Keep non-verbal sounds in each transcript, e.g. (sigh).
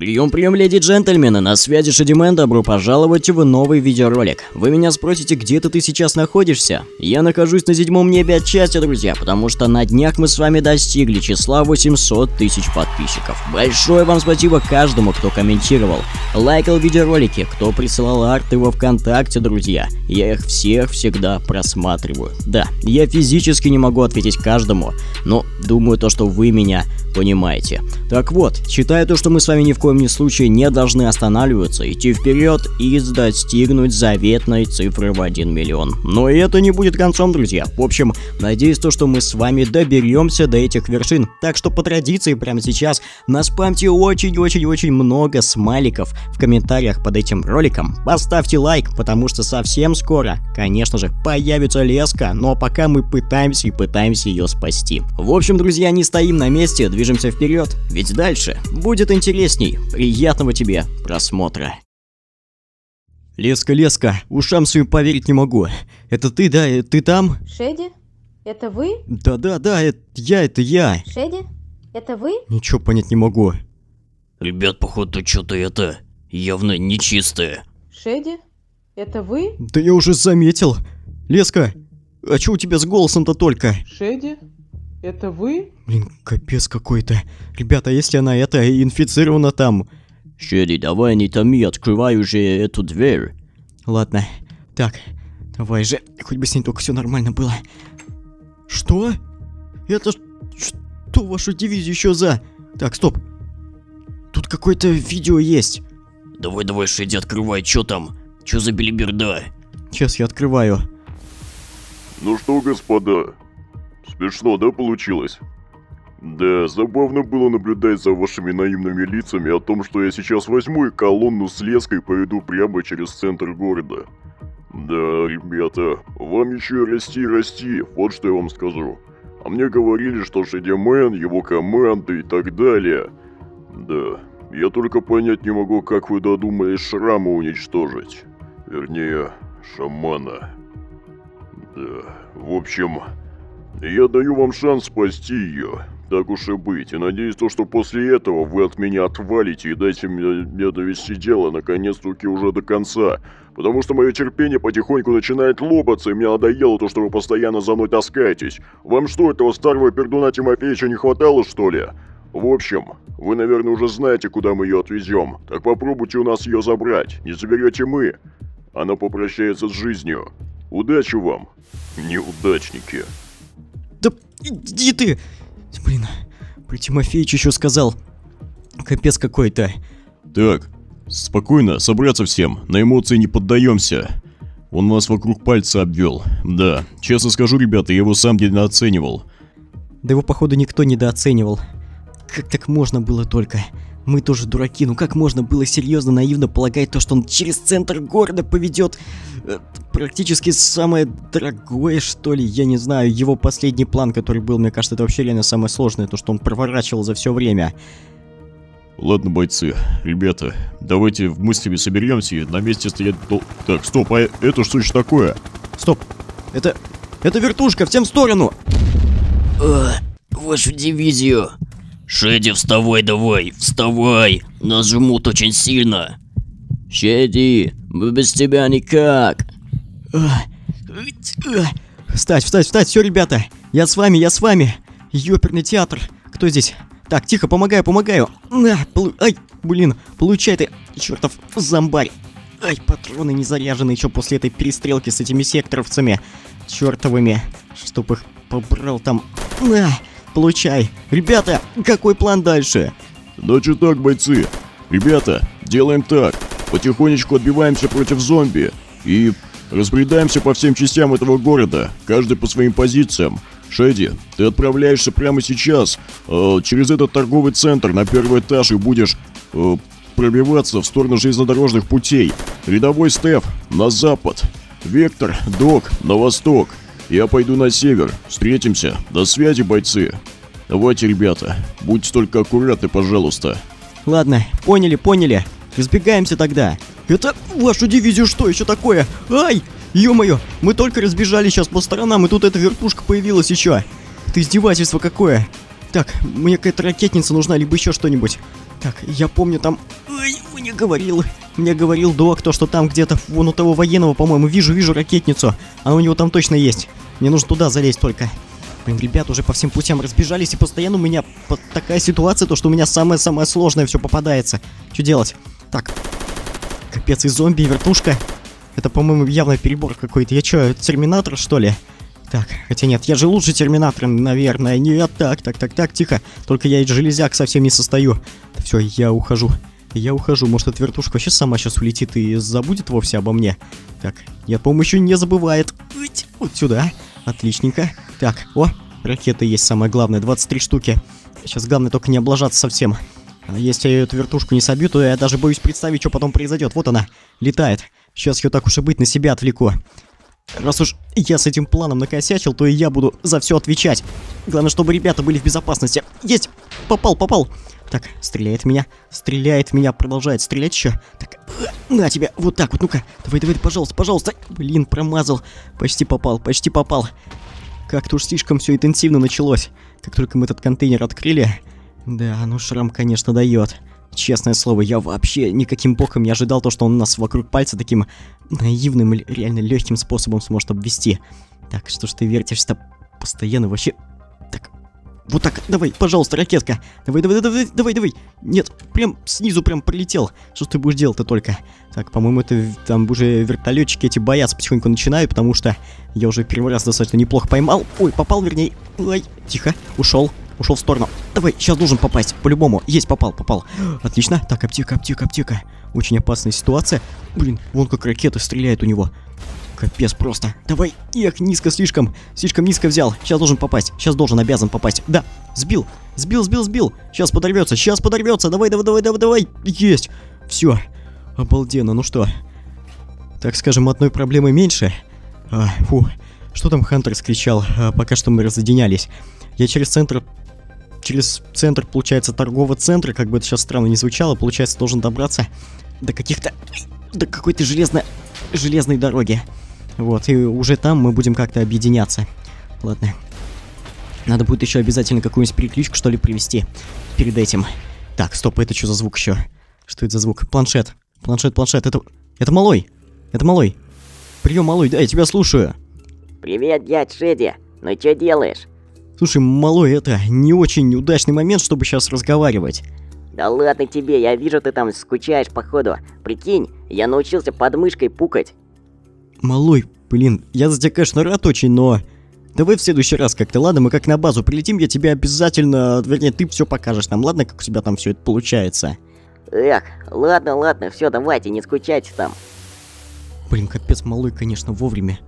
Прием, прием, леди джентльмены, на связи Шадимен, добро пожаловать в новый видеоролик. Вы меня спросите, где-то ты сейчас находишься? Я нахожусь на седьмом небе от счастья, друзья, потому что на днях мы с вами достигли числа 800 тысяч подписчиков. Большое вам спасибо каждому, кто комментировал, лайкал видеоролики, кто присылал арты во ВКонтакте, друзья. Я их всех всегда просматриваю. Да, я физически не могу ответить каждому, но думаю то, что вы меня понимаете. Так вот, считаю то, что мы с вами ни в коем случае не должны останавливаться, идти вперед и достигнуть заветной цифры в 1 миллион. Но и это не будет концом, друзья. В общем, надеюсь то, что мы с вами доберемся до этих вершин. Так что по традиции прямо сейчас наспамьте очень-очень-очень много смайликов в комментариях под этим роликом. Поставьте лайк, потому что совсем скоро, конечно же, появится леска, но пока мы пытаемся и пытаемся ее спасти. В общем, друзья, не стоим на месте, движемся вперед, ведь дальше будет интересней. Приятного тебе просмотра. Леска, Леска, ушам своим поверить не могу. Это ты, да? Э, Ты там? Шеди? Это вы? Да-да-да, это я, это я. Шеди? Это вы? Ничего понять не могу. Ребят, походу, что-то это явно нечистое. Шеди? Это вы? Да я уже заметил. Леска, а чё у тебя с голосом-то только? Шеди? Это вы? Блин, капец какой-то. Ребята, если она это инфицирована там. Шерри, давай не томи, открывай уже эту дверь. Ладно. Так, давай же, хоть бы с ней только все нормально было. Что? Это что вашу дивизию еще за? Так, стоп. Тут какое-то видео есть. Давай, давай, Шеди, открывай, что там? Что за белиберда? Сейчас я открываю. Ну что, господа, смешно, да, получилось? Да, забавно было наблюдать за вашими наивными лицами о том, что я сейчас возьму и колонну с леской поведу прямо через центр города. Да, ребята, вам еще расти расти, вот что я вам скажу. А мне говорили, что Шедимен, его команда и так далее. Да, я только понять не могу, как вы додумались шрама уничтожить. Вернее, шамана. Да, в общем, я даю вам шанс спасти ее. Так уж и быть, и надеюсь, то, что после этого вы от меня отвалите и дайте мне, мне довести дело наконец-таки уже до конца. Потому что мое терпение потихоньку начинает лопаться, и мне надоело то, что вы постоянно за мной таскаетесь. Вам что, этого старого пердуна Тимофеевича не хватало, что ли? В общем, вы, наверное, уже знаете, куда мы ее отвезем. Так попробуйте у нас ее забрать. Не заберете мы. Она попрощается с жизнью. Удачи вам, неудачники. Иди ты! Блин, про Тимофеич еще сказал. Капец какой-то. Так, спокойно, собраться всем, на эмоции не поддаемся. Он нас вокруг пальца обвел. Да, честно скажу, ребята, я его сам недооценивал. Да его, походу, никто недооценивал. Как так можно было только? Мы тоже дураки, ну как можно было серьезно, наивно полагать то, что он через центр города поведет э, практически самое дорогое, что ли, я не знаю, его последний план, который был, мне кажется, это вообще реально самое сложное, то, что он проворачивал за все время. Ладно, бойцы, ребята, давайте в мыслями соберемся и на месте стоять... дол- Так, стоп, а это что еще такое? Стоп, это... это вертушка, всем в сторону! А, вашу дивизию. Шеди, вставай давай, вставай. Нас жмут очень сильно. Шеди, мы без тебя никак. Встать, встать, встать, все, ребята, я с вами, я с вами. Ёперный театр, кто здесь? Так, тихо, помогаю, помогаю. На, полу- ай, блин, получай ты, чертов зомбарь. Ай, патроны не заряжены еще после этой перестрелки с этими секторовцами. Чертовыми, чтоб их побрал там. На, получай. Ребята, какой план дальше? Значит так, бойцы. Ребята, делаем так. Потихонечку отбиваемся против зомби. И разбредаемся по всем частям этого города. Каждый по своим позициям. Шеди, ты отправляешься прямо сейчас э, через этот торговый центр на первый этаж и будешь э, пробиваться в сторону железнодорожных путей. Рядовой Стеф на запад. Вектор, Док на восток. Я пойду на север. Встретимся. До связи, бойцы. Давайте, ребята, будьте только аккуратны, пожалуйста. Ладно, поняли, поняли. Разбегаемся тогда. Это вашу дивизию что еще такое? Ай! Ё-моё, мы только разбежали сейчас по сторонам, и тут эта вертушка появилась еще. Это издевательство какое. Так, мне какая-то ракетница нужна, либо еще что-нибудь. Так, я помню там... Ой, мне говорил... Мне говорил док, то, что там где-то вон у того военного, по-моему, вижу, вижу ракетницу. Она у него там точно есть. Мне нужно туда залезть только. Блин, ребят уже по всем путям разбежались, и постоянно у меня такая ситуация, то, что у меня самое-самое сложное все попадается. Что делать? Так. Капец, и зомби, и вертушка. Это, по-моему, явно перебор какой-то. Я что, терминатор, что ли? Так, хотя нет, я же лучше терминатора, наверное. Нет, так, так, так, так, тихо. Только я из железяк совсем не состою. Все, я ухожу. Я ухожу, может эта вертушка вообще сама сейчас улетит и забудет вовсе обо мне. Так, нет, еще не забывает. Вот сюда. Отличненько. Так, о, ракеты есть самое главное, 23 штуки. Сейчас главное только не облажаться совсем. А Если я эту вертушку не собью, то я даже боюсь представить, что потом произойдет. Вот она, летает. Сейчас ее так уж и быть на себя отвлеку. Раз уж я с этим планом накосячил, то и я буду за все отвечать. Главное, чтобы ребята были в безопасности. Есть! Попал, попал! Так, стреляет меня, стреляет меня, продолжает стрелять еще. Так, на тебя, вот так вот, ну-ка. Давай, давай, пожалуйста, пожалуйста. Блин, промазал. Почти попал, почти попал. Как-то уж слишком все интенсивно началось. Как только мы этот контейнер открыли... Да, ну шрам, конечно, дает. Честное слово, я вообще никаким боком не ожидал то, что он нас вокруг пальца таким наивным, реально легким способом сможет обвести. Так, что ж ты вертишься-то постоянно вообще... Так, вот так, давай, пожалуйста, ракетка. Давай, давай, давай, давай, давай. Нет, прям снизу прям прилетел. Что ты будешь делать-то только? Так, по-моему, это там уже вертолетчики эти боятся потихоньку начинают, потому что я уже первый раз достаточно неплохо поймал. Ой, попал, вернее. Ой, тихо, ушел. Ушел в сторону. Давай, сейчас должен попасть. По-любому. Есть, попал, попал. Отлично. Так, аптека, аптека, аптека. Очень опасная ситуация. Блин, вон как ракета стреляет у него. Капец просто. Давай. Эх, низко слишком. Слишком низко взял. Сейчас должен попасть. Сейчас должен, обязан попасть. Да, сбил. Сбил, сбил, сбил. Сейчас подорвется. Сейчас подорвется. Давай, давай, давай, давай, давай. Есть. Все. Обалденно. Ну что, так скажем, одной проблемы меньше. А, фу. Что там Хантер скричал, а, пока что мы разъединялись? Я через центр... Через центр, получается, торгового центра, как бы это сейчас странно не звучало, получается, должен добраться до каких-то... До какой-то железной... железной дороги. Вот, и уже там мы будем как-то объединяться. Ладно. Надо будет еще обязательно какую-нибудь переключку, что ли, привести перед этим. Так, стоп, это что за звук еще? Что это за звук? Планшет. Планшет, планшет, это... Это малой. Это малой. Прием, малой, да, я тебя слушаю. Привет, дядь Шеди. Ну чё делаешь? Слушай, малой, это не очень удачный момент, чтобы сейчас разговаривать. Да ладно тебе, я вижу, ты там скучаешь, походу. Прикинь, я научился под мышкой пукать. Малой, блин, я за тебя, конечно, рад очень, но... Давай в следующий раз как-то, ладно? Мы как на базу прилетим, я тебе обязательно... Вернее, ты все покажешь нам, ладно, как у тебя там все это получается? Эх, ладно, ладно, все, давайте, не скучайте там. Блин, капец, малой, конечно, вовремя.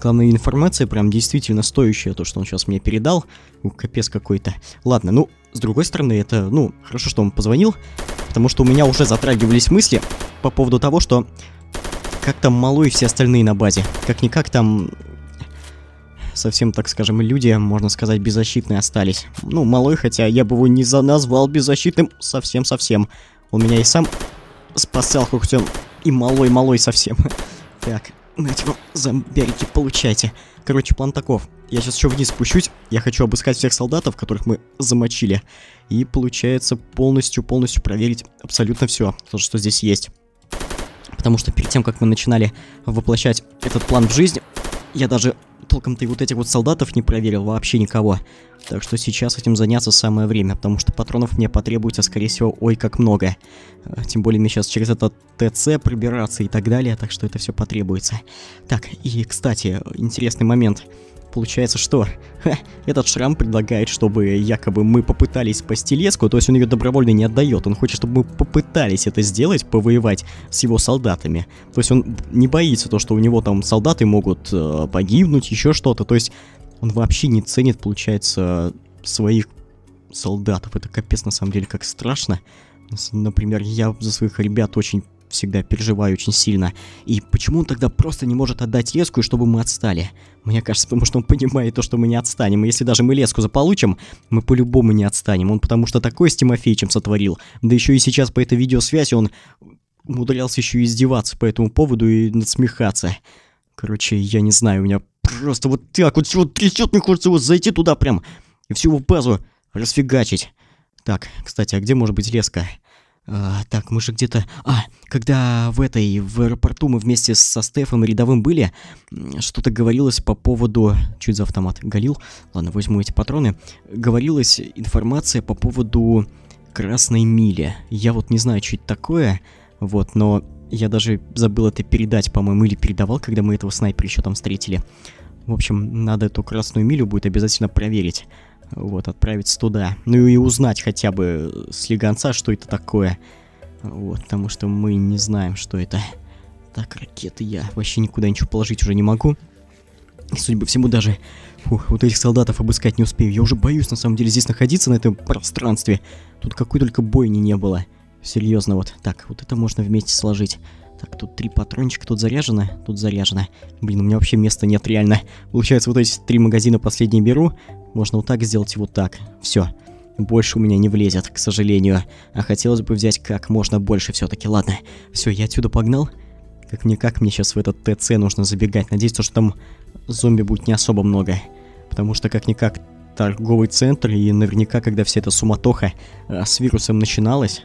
Главная информация прям действительно стоящая, то, что он сейчас мне передал. Ну, капец какой-то. Ладно, ну, с другой стороны, это, ну, хорошо, что он позвонил, потому что у меня уже затрагивались мысли по поводу того, что как там малой и все остальные на базе. Как-никак там совсем, так скажем, люди, можно сказать, беззащитные остались. Ну, малой, хотя я бы его не за назвал беззащитным совсем-совсем. Он меня и сам спасал, хоть он и малой-малой совсем. (laughs) Так, знаете, вам зомбярики, получайте. Короче, план таков. Я сейчас еще вниз спущусь. Я хочу обыскать всех солдатов, которых мы замочили. И получается полностью-полностью проверить абсолютно все, то, что здесь есть. Потому что перед тем, как мы начинали воплощать этот план в жизнь, я даже толком-то и вот этих вот солдатов не проверил, вообще никого. Так что сейчас этим заняться самое время, потому что патронов мне потребуется, скорее всего, ой как много. Э, Тем более мне сейчас через этот ТЦ пробираться и так далее, так что это все потребуется. Так, и, кстати, интересный момент. Получается, что (laughs) этот шрам предлагает, чтобы якобы мы попытались спасти леску, то есть он ее добровольно не отдает. Он хочет, чтобы мы попытались это сделать, повоевать с его солдатами. То есть он не боится то, что у него там солдаты могут э, погибнуть, еще что-то. То есть он вообще не ценит, получается, своих солдатов. Это капец на самом деле как страшно. Например, я за своих ребят очень всегда переживаю очень сильно. И почему он тогда просто не может отдать леску, и чтобы мы отстали? Мне кажется, потому что он понимает то, что мы не отстанем. И если даже мы леску заполучим, мы по-любому не отстанем. Он потому что такое с Тимофеичем сотворил. Да еще и сейчас по этой видеосвязи он умудрялся еще и издеваться по этому поводу и насмехаться. Короче, я не знаю, у меня просто вот так вот всего трясет, мне хочется вот зайти туда прям и всю его базу расфигачить. Так, кстати, а где может быть леска? А, так, мы же где-то... А, когда в этой, в аэропорту мы вместе со Стефом рядовым были, что-то говорилось по поводу... Чуть за автомат галил. Ладно, возьму эти патроны. Говорилась информация по поводу Красной Мили. Я вот не знаю, что это такое, вот, но я даже забыл это передать, по-моему, или передавал, когда мы этого снайпера еще там встретили. В общем, надо эту Красную Милю будет обязательно проверить. Вот, отправиться туда. Ну и узнать хотя бы с легонца, что это такое. Вот, потому что мы не знаем, что это. Так, ракеты я вообще никуда ничего положить уже не могу. И, судя по всему, даже фух, вот этих солдатов обыскать не успею. Я уже боюсь, на самом деле, здесь находиться, на этом пространстве. Тут какой только бойни не было. Серьезно, вот. Так, вот это можно вместе сложить. Так, тут три патрончика, тут заряжено, тут заряжено. Блин, у меня вообще места нет реально. Получается, вот эти три магазина последние беру. Можно вот так сделать и вот так. Все. Больше у меня не влезет, к сожалению. А хотелось бы взять как можно больше все-таки. Ладно, все, я отсюда погнал. Как-никак мне сейчас в этот ТЦ нужно забегать. Надеюсь, то, что там зомби будет не особо много. Потому что как-никак торговый центр, и наверняка, когда вся эта суматоха а, с вирусом начиналась,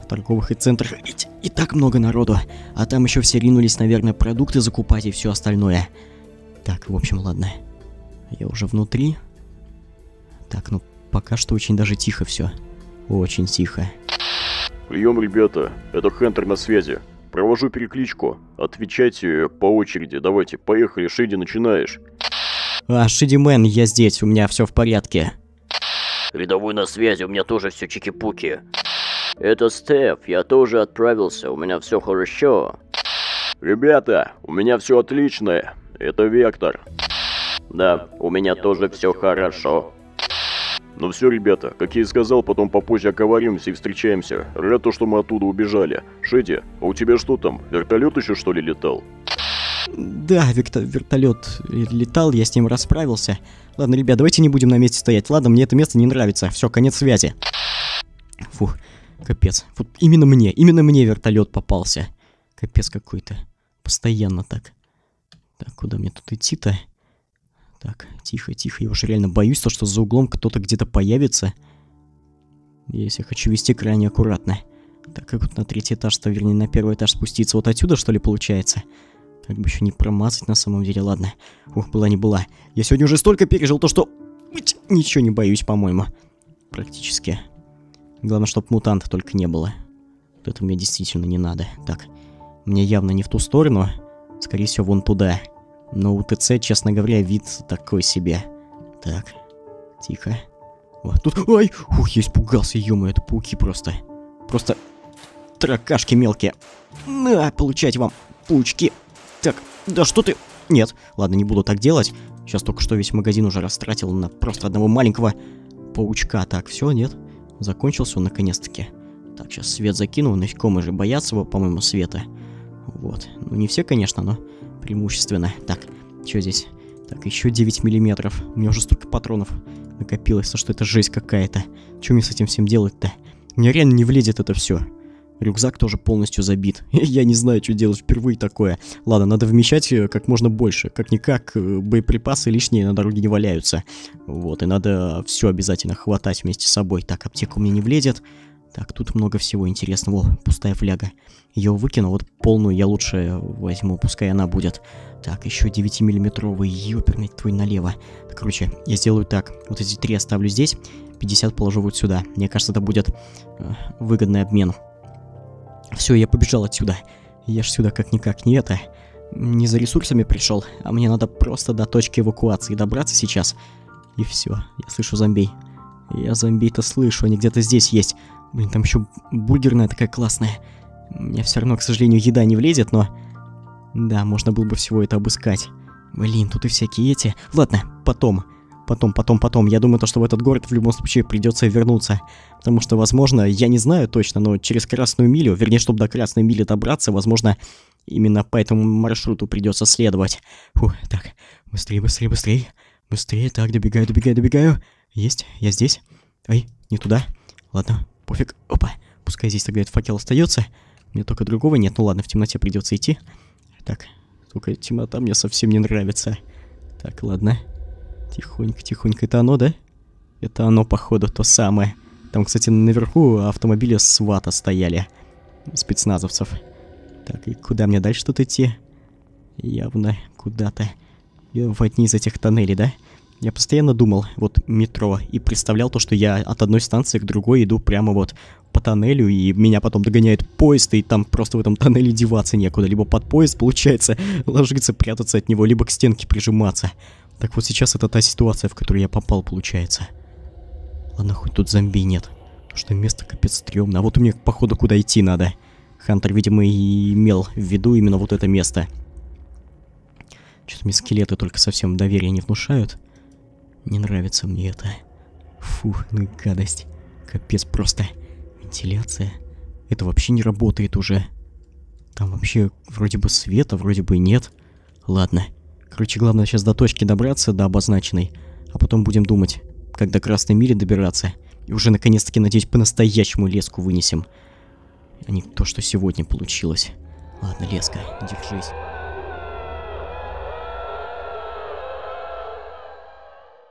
в торговых и центрах ведь и так много народу. А там еще все ринулись, наверное, продукты закупать и все остальное. Так, в общем, ладно. Я уже внутри. Так, ну пока что очень даже тихо все. Очень тихо. Прием, ребята. Это Хентер на связи. Провожу перекличку. Отвечайте по очереди. Давайте, поехали, Шиди, начинаешь. А, Шидимен, я здесь, у меня все в порядке. Рядовой на связи, у меня тоже все чики-пуки. Это Стеф, я тоже отправился, у меня все хорошо. Ребята, у меня все отлично. Это Вектор. Да, у меня тоже все хорошо. Ну все, ребята, как я и сказал, потом попозже оговоримся и встречаемся. Рад то, что мы оттуда убежали. Шеди, а у тебя что там, вертолет еще что ли летал? Да, верто- вертолет летал, я с ним расправился. Ладно, ребят, давайте не будем на месте стоять. Ладно, мне это место не нравится. Все, конец связи. Фух, капец. Вот именно мне, именно мне вертолет попался. Капец какой-то. Постоянно так. Так, куда мне тут идти-то? Так, тихо, тихо. Я уже реально боюсь, то, что за углом кто-то где-то появится. Если хочу вести крайне аккуратно. Так, как вот на третий этаж-то, вернее, на первый этаж спуститься вот отсюда, что ли, получается? Как бы еще не промазать на самом деле, ладно. Ух, была не была. Я сегодня уже столько пережил, то что... Ничего не боюсь, по-моему. Практически. Главное, чтобы мутанта только не было. Вот это мне действительно не надо. Так, мне явно не в ту сторону. Скорее всего, вон туда. Но у ТЦ, честно говоря, вид такой себе. Так, тихо. Вот тут... Ой! Ух, я испугался, ё это пауки просто. Просто... Таракашки мелкие. На, получайте вам, паучки. Так, да что ты... Нет, ладно, не буду так делать. Сейчас только что весь магазин уже растратил на просто одного маленького паучка. Так, все, нет. Закончился он наконец-таки. Так, сейчас свет закину. Насекомые же боятся его, по-моему, света. Вот. Ну, не все, конечно, но преимущественно. Так, что здесь? Так, еще 9 миллиметров. У меня уже столько патронов накопилось, то что это жесть какая-то. Что мне с этим всем делать-то? Мне реально не влезет это все. Рюкзак тоже полностью забит. (laughs) Я не знаю, что делать впервые такое. Ладно, надо вмещать э, как можно больше. Как-никак, э, боеприпасы лишние на дороге не валяются. Вот, и надо все обязательно хватать вместе с собой. Так, аптека у меня не влезет. Так, тут много всего интересного. О, пустая фляга. Ее выкину, вот полную я лучше возьму, пускай она будет. Так, еще 9-миллиметровый ёперный твой налево. Так, короче, я сделаю так. Вот эти три оставлю здесь, 50 положу вот сюда. Мне кажется, это будет э, выгодный обмен. Все, я побежал отсюда. Я ж сюда как-никак не это. Не за ресурсами пришел, а мне надо просто до точки эвакуации добраться сейчас. И все, я слышу зомбей. Я зомбей-то слышу, они где-то здесь есть. Блин, там еще бургерная такая классная. Мне все равно, к сожалению, еда не влезет, но... Да, можно было бы всего это обыскать. Блин, тут и всякие эти... Ладно, потом. Потом, потом, потом. Я думаю, то, что в этот город в любом случае придется вернуться. Потому что, возможно, я не знаю точно, но через Красную Милю, вернее, чтобы до Красной Мили добраться, возможно, именно по этому маршруту придется следовать. Фу, так, быстрее, быстрее, быстрее. Быстрее, так, добегаю, добегаю, добегаю. Есть, я здесь. Ой, не туда. Ладно, пофиг. Опа, пускай здесь тогда этот факел остается. Мне только другого нет. Ну ладно, в темноте придется идти. Так, только темнота мне совсем не нравится. Так, ладно. Тихонько, тихонько. Это оно, да? Это оно, походу, то самое. Там, кстати, наверху автомобили СВАТа стояли. Спецназовцев. Так, и куда мне дальше тут идти? Явно куда-то. И В одни из этих тоннелей, да? Я постоянно думал, вот метро, и представлял то, что я от одной станции к другой иду прямо вот по тоннелю, и меня потом догоняет поезд, и там просто в этом тоннеле деваться некуда. Либо под поезд, получается, (laughs) ложиться, прятаться от него, либо к стенке прижиматься. Так вот сейчас это та ситуация, в которую я попал, получается. Ладно, хоть тут зомби нет. Что место капец стрёмно. А вот мне, походу, куда идти надо. Хантер, видимо, и имел в виду именно вот это место. Что-то мне скелеты только совсем доверия не внушают. Не нравится мне это. Фух, ну гадость. Капец просто. Вентиляция. Это вообще не работает уже. Там вообще вроде бы света, вроде бы нет. Ладно. Короче, главное сейчас до точки добраться, до обозначенной. А потом будем думать, как до Красной Мири добираться. И уже наконец-таки, надеюсь, по-настоящему леску вынесем. А не то, что сегодня получилось. Ладно, леска, держись.